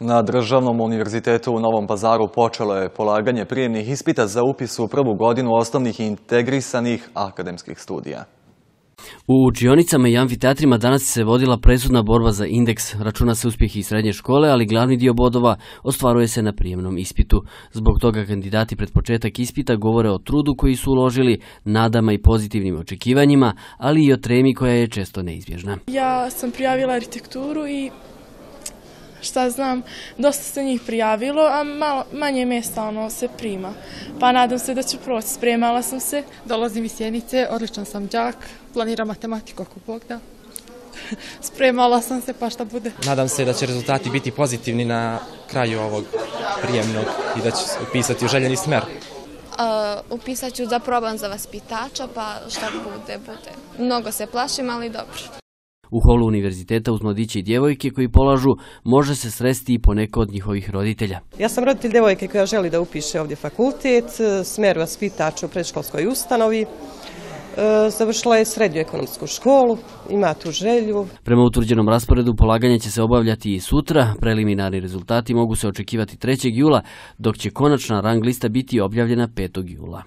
Na Državnom univerzitetu u Novom pazaru počelo je polaganje prijemnih ispita za upis u prvu godinu osnovnih i integrisanih akademskih studija. U učionicama i amfiteatrima danas se vodila presudna borba za indeks. Računa se uspjeh i srednje škole, ali glavni dio bodova ostvaruje se na prijemnom ispitu. Zbog toga kandidati pred početak ispita govore o trudu koji su uložili, nadama i pozitivnim očekivanjima, ali i o tremi koja je često neizbježna. Ja sam prijavila arhitekturu i šta znam, dosta se njih prijavilo, a malo, manje mjesta ono se prima. Pa nadam se da ću proći, spremala sam se. Dolazim iz Sjenice, odličan sam džak, planiram matematiku ako Bog da. Spremala sam se pa šta bude. Nadam se da će rezultati biti pozitivni na kraju ovog prijemnog i da ću upisati u željeni smer. Uh, upisat ću za proban za vaspitača, pa šta bude, bude. Mnogo se plašim, ali dobro. U holu univerziteta uz mladiće i djevojke koji polažu može se sresti i poneko od njihovih roditelja. Ja sam roditelj djevojke koja želi da upiše ovdje fakultet, smer vaspitač u predškolskoj ustanovi. E, završila je srednju ekonomsku školu, ima tu želju. Prema utvrđenom rasporedu polaganje će se obavljati i sutra. Preliminarni rezultati mogu se očekivati 3. jula, dok će konačna rang lista biti objavljena 5. jula.